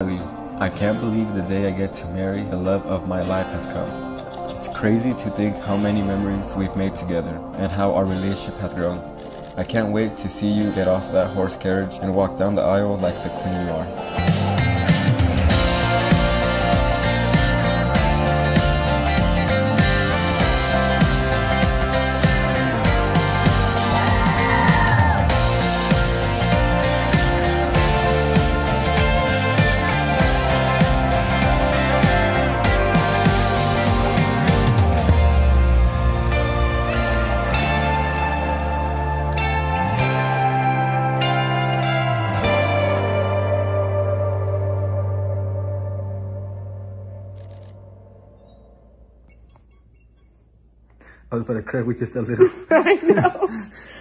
I can't believe the day I get to marry the love of my life has come. It's crazy to think how many memories we've made together and how our relationship has grown. I can't wait to see you get off that horse carriage and walk down the aisle like the queen you are. I was about to cry with just a little. I know.